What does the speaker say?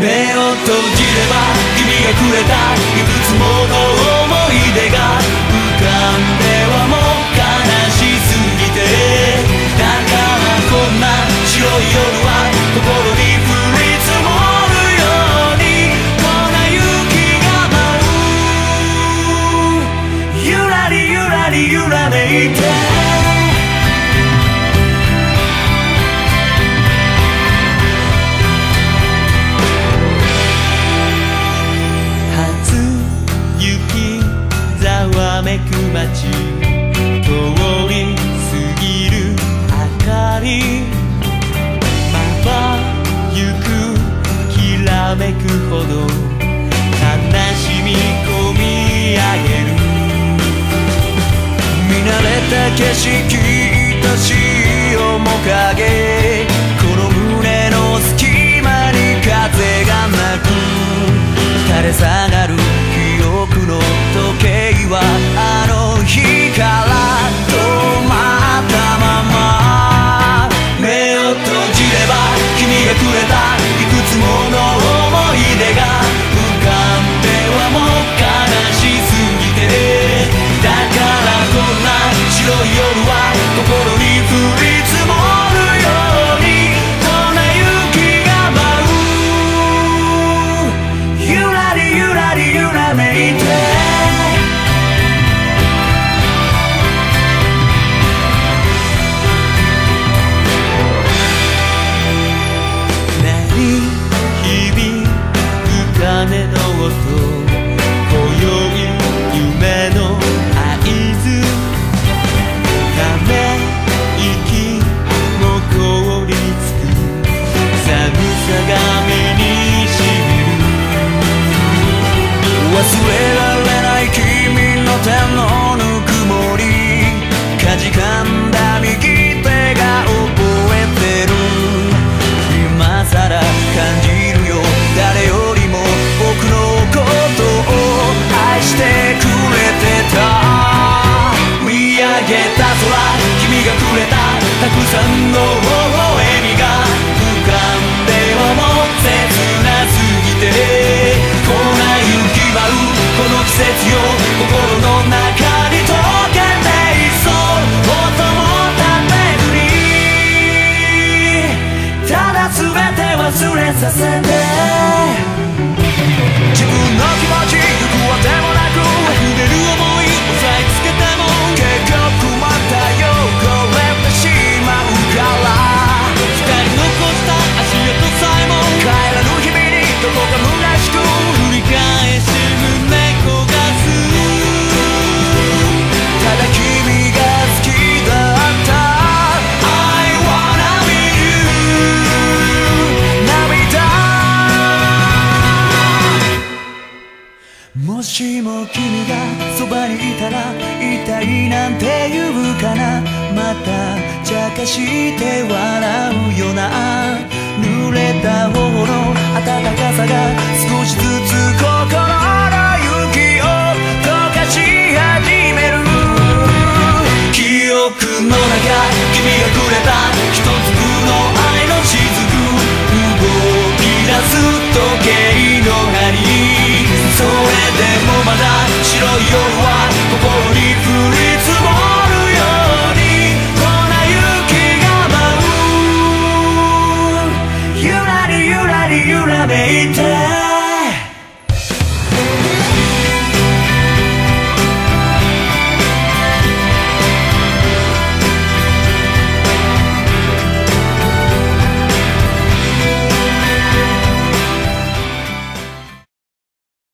目を閉じれば君がくれたいくつもの思い出がにまばゆくきらめくほど悲しみ込み上げる。見慣れた景色と潮面影。心の中に溶けていそう。音ためぐり。ただ全て忘れさせて。もしも君がそばにいたら痛いなんて言うかな。また茶化して笑うよな。濡れた頬の暖かさが少しずつ